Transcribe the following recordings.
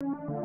Already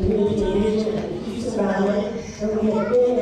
Community Valley. And we have been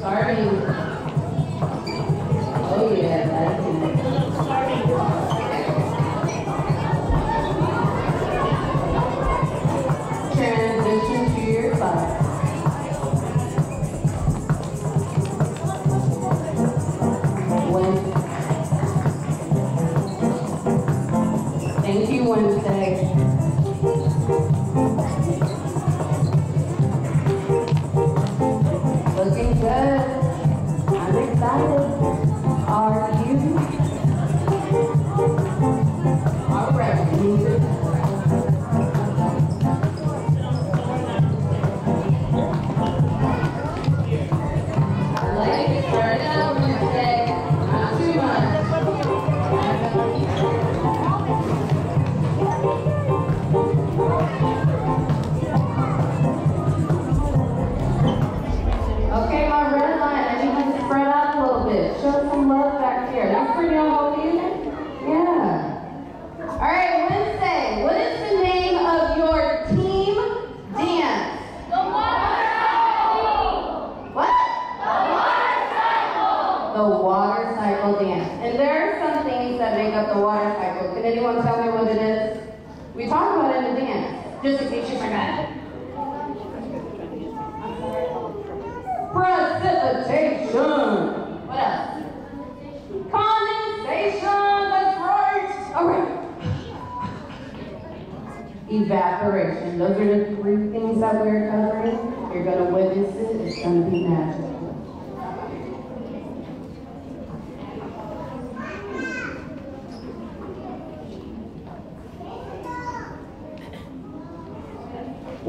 Sardine.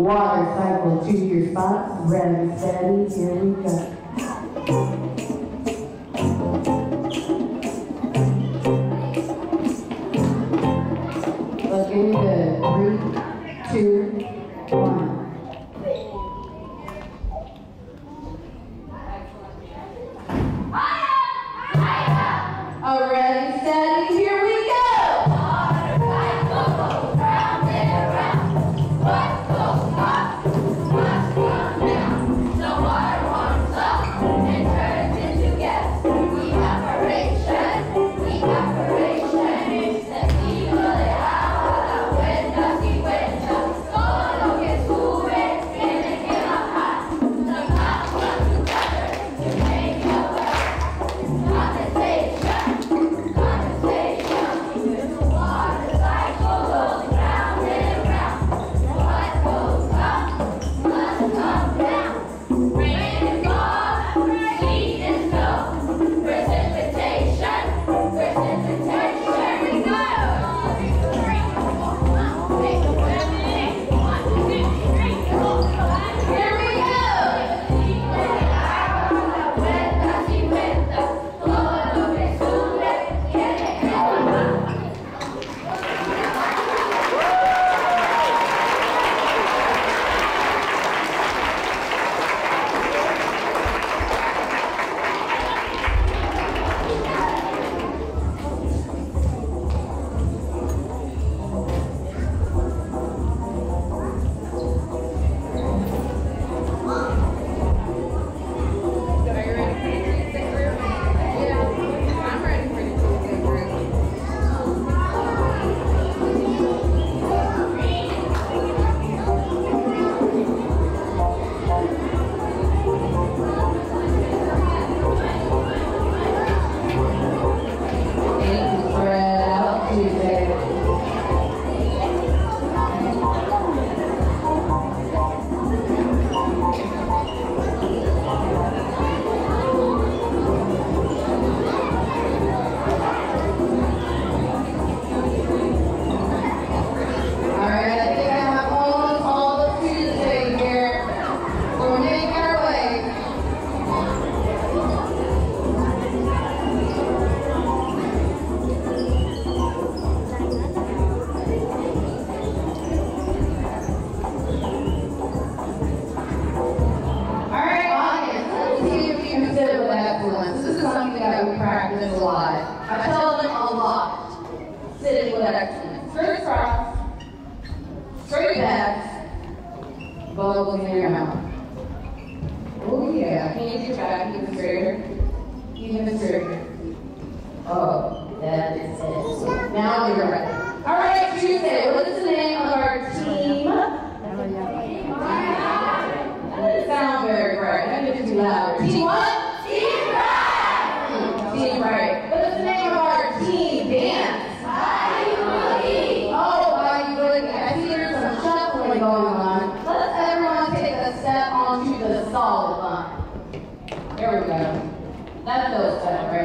water cycle to your spot. ready, steady, here we go.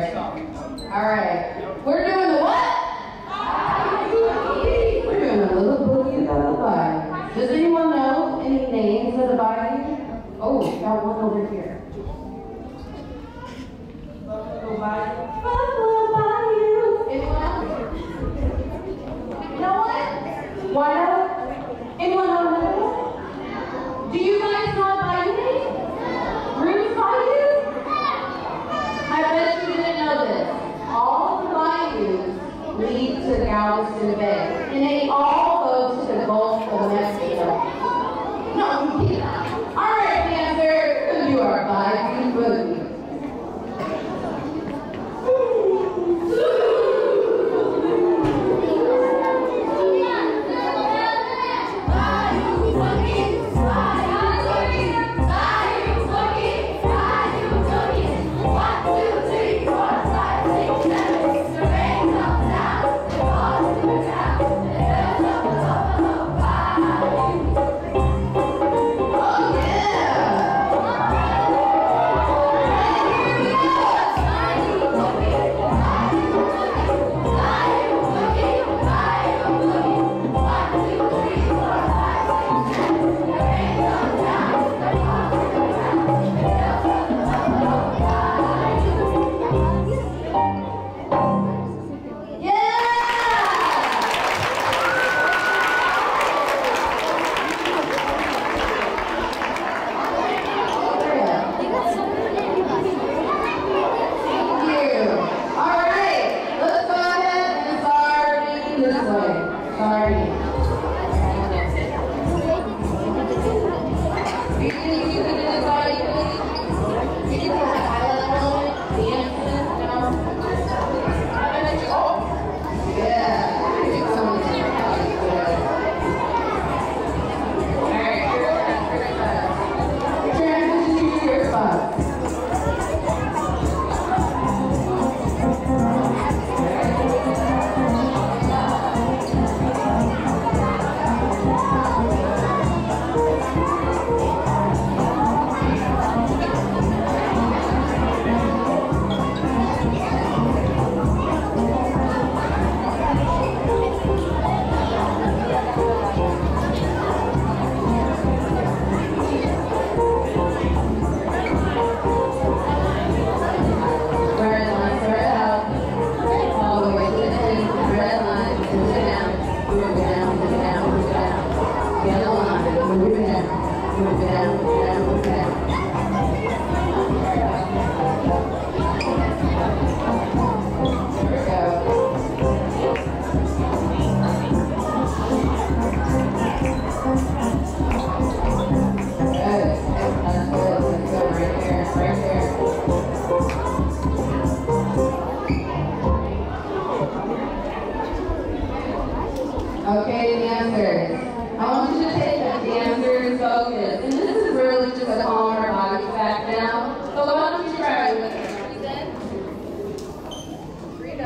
All right. We're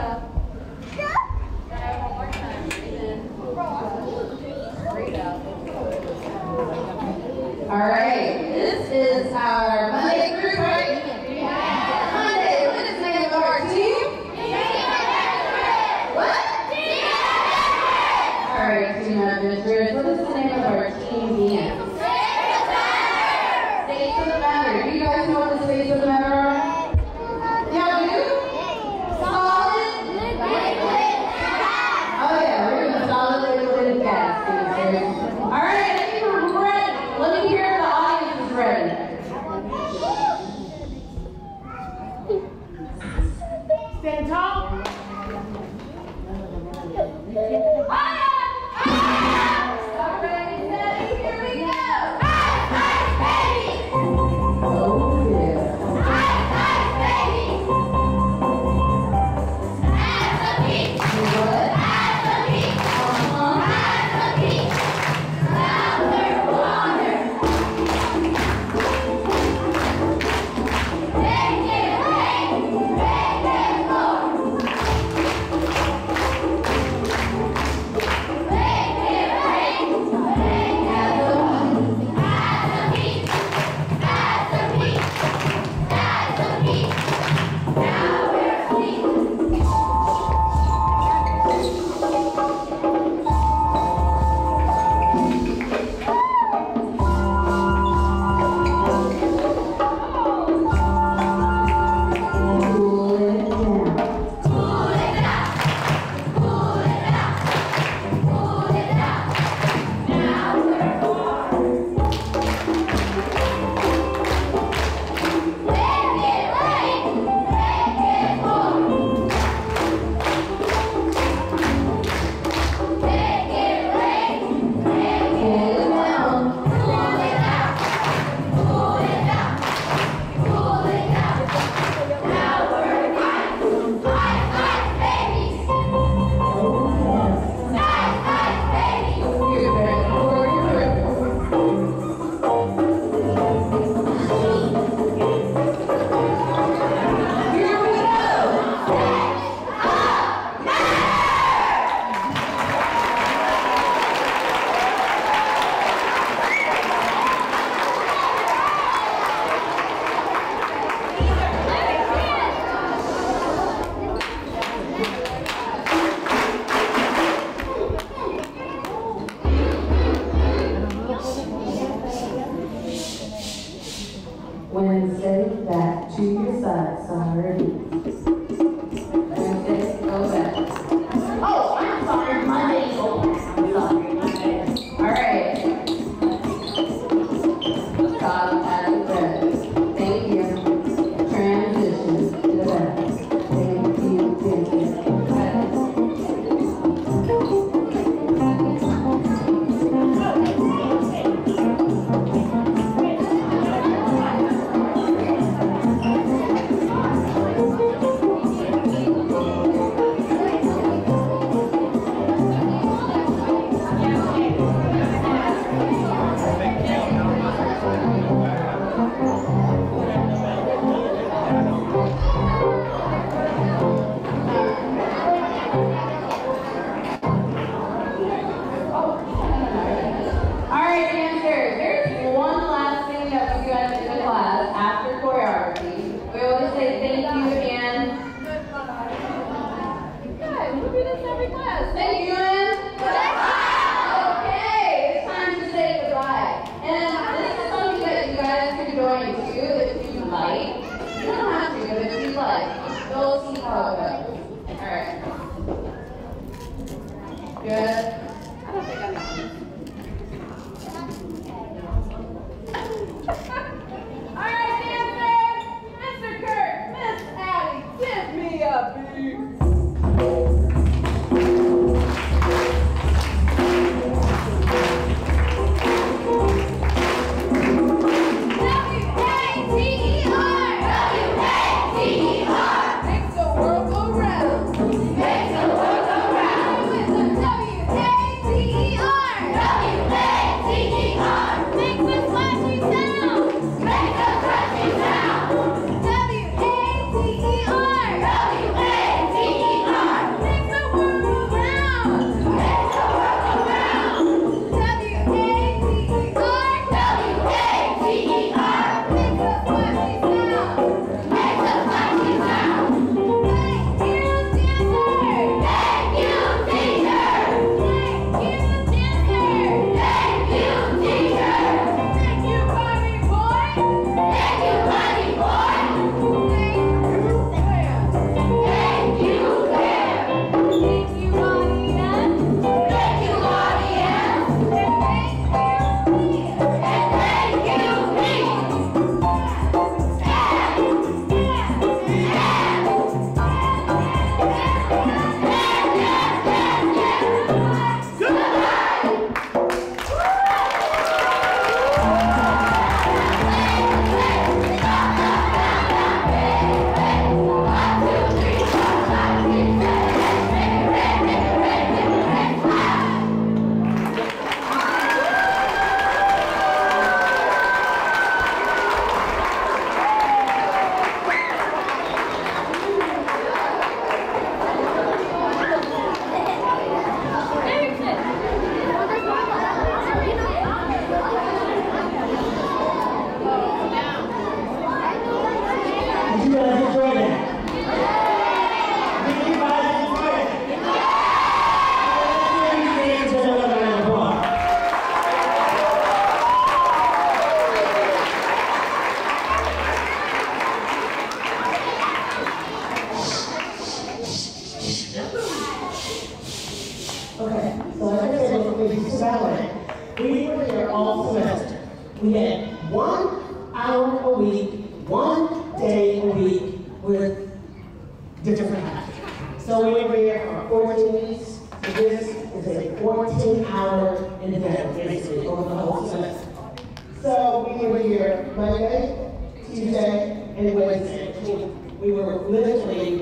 Stop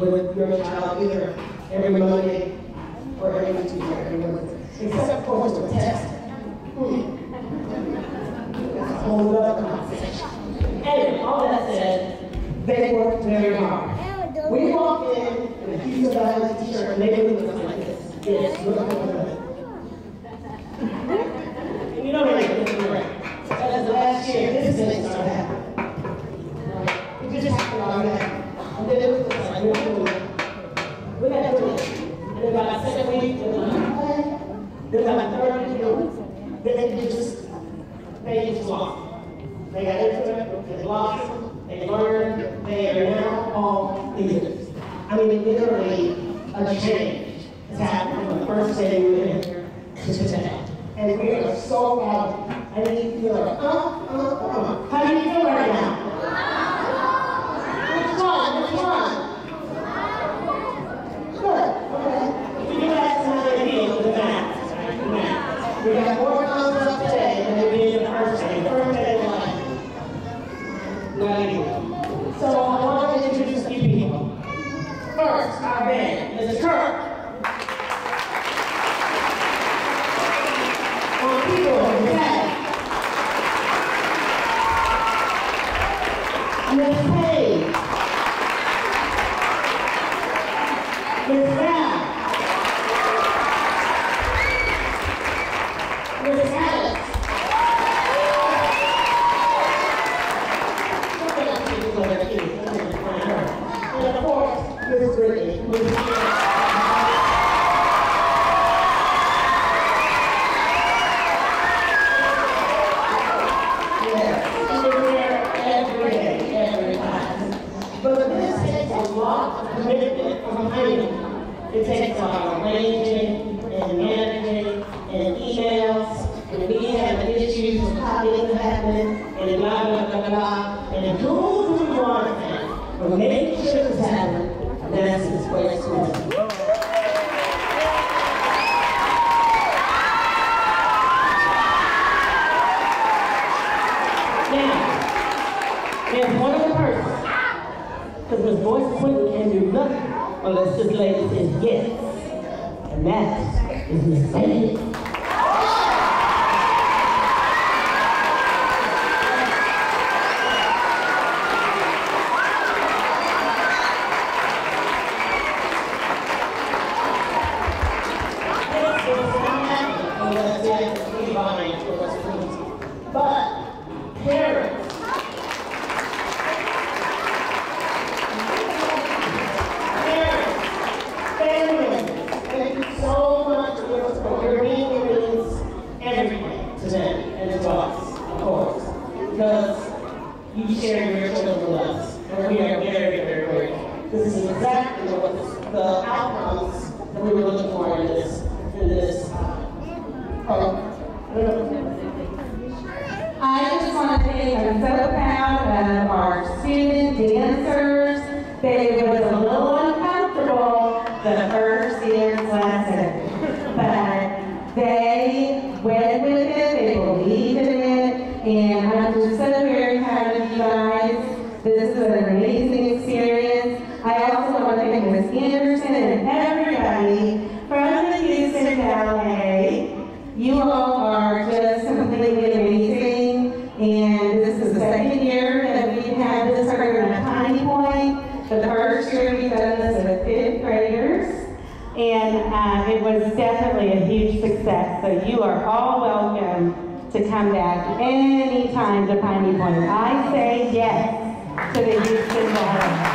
with your child either every Monday or every Tuesday, except for Mr. test. Hmm. That's a whole other conversation. Anyway, all that said, they work very hard. We walk in in a piece of violence t-shirt and they look at like this. Yes, look at us. You know what I mean? They got ignorant, they lost, they learned, they are now all leaders. I mean, literally, a change has happened from the first day we were here to today. And we are so happy. I mean, you're like, huh? any time they're Piney Point. I say yes to the Houston Ballroom.